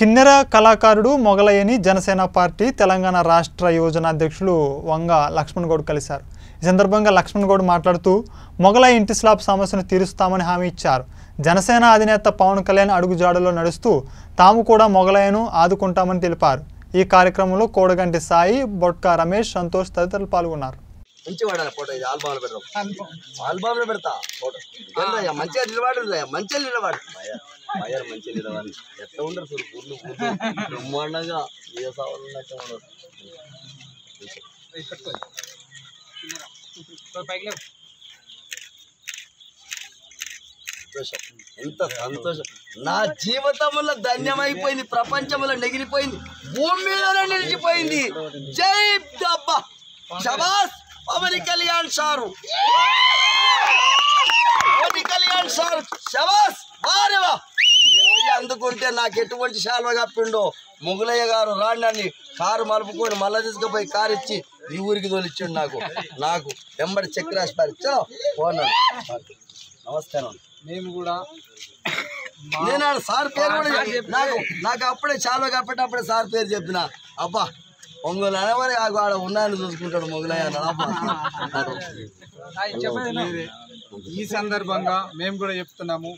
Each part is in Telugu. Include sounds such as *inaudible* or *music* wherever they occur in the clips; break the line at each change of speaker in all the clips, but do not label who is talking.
కిన్నెర కళాకారుడు మొగలయ్యని జనసేన పార్టీ తెలంగాణ రాష్ట్ర యోజన అధ్యక్షులు వంగ లక్ష్మణ్ గౌడ్ కలిశారు. ఈ సందర్భంగా లక్ష్మణ్ గౌడ్ మాట్లాడుతూ మొగలయ్య ఇంటి స్లాబ్ సమస్యను తీరుస్తామని హామీ ఇచ్చారు. జనసేన అధినేత పవన్ కళ్యాణ్ అడుగుజాడలో నడుస్తూ తాము కూడా మొగలయ్యను ఆదుకుంటామని తెలిపారు. ఈ కార్యక్రమంలో కోడగంటి సాయి బొట్కా రమేష్ సంతోష్ తదితరులు పాల్గొన్నారు.
మంచి వాడాలి ఫోటో ఇది ఆల్బమ్లో పెడతాం ఆల్బమ్లో పెడతా ఫోటో. మంచిగా నిలబడు మంచిగా నిలబడు. మయ్యారు మంచిగా నిలబడి. ఎట్లా ఉండరు సార్ ఊర్లు బ్రహ్మాండంగా ఏ ఉండరు. సంతోషం. ఎంత సంతోషం. నా జీవితంలో ధన్యమైపోయింది ప్రపంచంలో నెగిలిపోయింది భూమి మీదనే నిలిచిపోయింది. జై అబ్బా శబాస్! పవన్ కళ్యాణ్ సారు. పవన్ కళ్యాణ్ సార్ శబాస్ వారేవా అందుకుంటే నాకు ఎటువంటి శాల్వ కప్పిండో? మొగులయ్య గారు రాండి నన్ను కారు మలుపుకొని మళ్ళీ తీసుకుపోయి కారు ఇచ్చి ఈ ఊరికి తోలిచ్చిండు నాకు. నాకు వెంబడి చెక్ రాసి పరిచో పోన్నాను నమస్కారం.
మేము కూడా
నేను సార్ పేరు కూడా నాకు నాకు అప్పుడే చాలా కప్పేటప్పుడే సార్ పేరు చెప్పిన. అబ్బా ఒంగోలు అనేవారు ఆగు ఆడ ఉన్నాయని చూసుకుంటాడు మొగలయ్య
ఈ సందర్భంగా మేము కూడా చెప్తున్నాము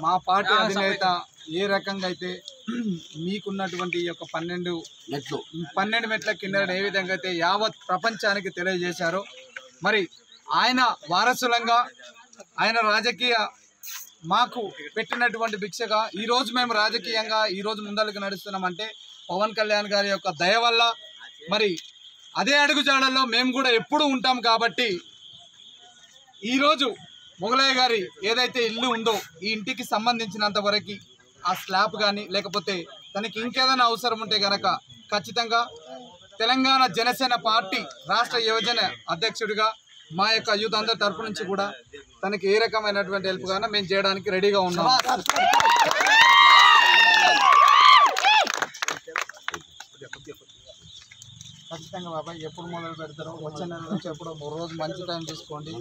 మా పార్టీ అధినేత ఏ రకంగా అయితే *clears throat* మీకున్నటువంటి ఈ యొక్క పన్నెండు
నెట్లు
పన్నెండు మెట్ల కింద ఏ విధంగా అయితే యావత్ ప్రపంచానికి తెలియజేశారో మరి ఆయన వారసులంగా ఆయన రాజకీయ మాకు పెట్టినటువంటి భిక్షగా ఈ రోజు మేము రాజకీయంగా ఈ రోజు ముందరకు నడుస్తున్నామంటే పవన్ కళ్యాణ్ గారి యొక్క దయ వల్ల మరి అదే అడుగుజాడల్లో మేము కూడా ఎప్పుడూ ఉంటాం కాబట్టి ఈరోజు మొగలయ్య గారి ఏదైతే ఇల్లు ఉందో ఈ ఇంటికి సంబంధించినంత వరకు ఆ స్లాబ్ కానీ లేకపోతే తనకి ఇంకేదైనా అవసరం ఉంటే గనక ఖచ్చితంగా తెలంగాణ జనసేన పార్టీ రాష్ట్ర యువజన అధ్యక్షుడిగా మా యొక్క యూత్ అందరి తరపు నుంచి కూడా తనకి ఏ రకమైనటువంటి హెల్ప్ కానీ మేము చేయడానికి రెడీగా ఉన్నాం. ఖచ్చితంగా బాబాయ్ ఎప్పుడు మొదలు పెడతారో వచ్చే నెల నుంచి ఎప్పుడు ఒక రోజు మంచి టైం తీసుకోండి?